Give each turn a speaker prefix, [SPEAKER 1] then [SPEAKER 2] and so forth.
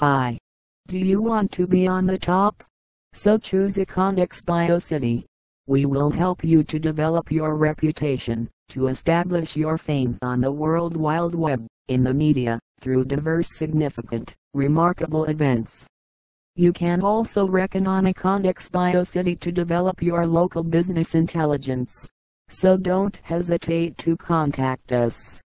[SPEAKER 1] Hi. Do you want to be on the top? So choose Econnex BioCity. We will help you to develop your reputation, to establish your fame on the World Wide Web, in the media, through diverse significant, remarkable events. You can also reckon on Econnex BioCity to develop your local business intelligence. So don't hesitate to contact us.